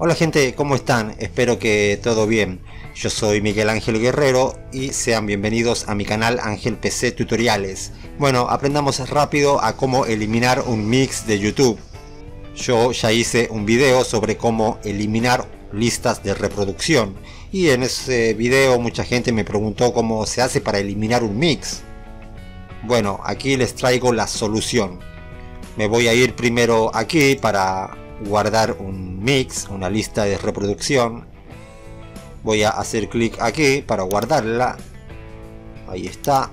Hola gente, ¿cómo están? Espero que todo bien. Yo soy Miguel Ángel Guerrero y sean bienvenidos a mi canal Ángel PC Tutoriales. Bueno, aprendamos rápido a cómo eliminar un mix de YouTube. Yo ya hice un video sobre cómo eliminar listas de reproducción y en ese video mucha gente me preguntó cómo se hace para eliminar un mix. Bueno, aquí les traigo la solución. Me voy a ir primero aquí para guardar un mix, una lista de reproducción. Voy a hacer clic aquí para guardarla. Ahí está.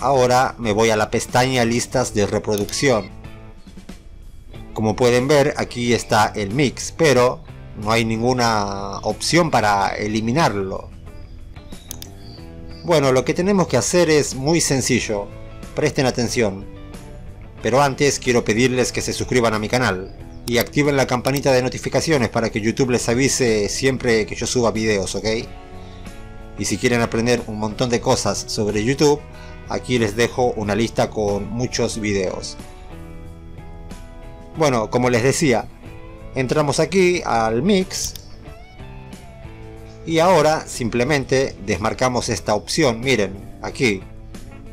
Ahora me voy a la pestaña listas de reproducción. Como pueden ver aquí está el mix, pero no hay ninguna opción para eliminarlo. Bueno, lo que tenemos que hacer es muy sencillo. Presten atención. Pero antes quiero pedirles que se suscriban a mi canal y activen la campanita de notificaciones para que YouTube les avise siempre que yo suba videos, ¿ok? Y si quieren aprender un montón de cosas sobre YouTube, aquí les dejo una lista con muchos videos. Bueno, como les decía, entramos aquí al mix y ahora simplemente desmarcamos esta opción, miren, aquí,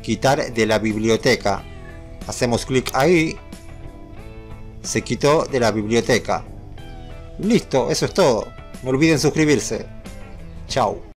quitar de la biblioteca. Hacemos clic ahí se quitó de la biblioteca. Listo, eso es todo. No olviden suscribirse. Chao.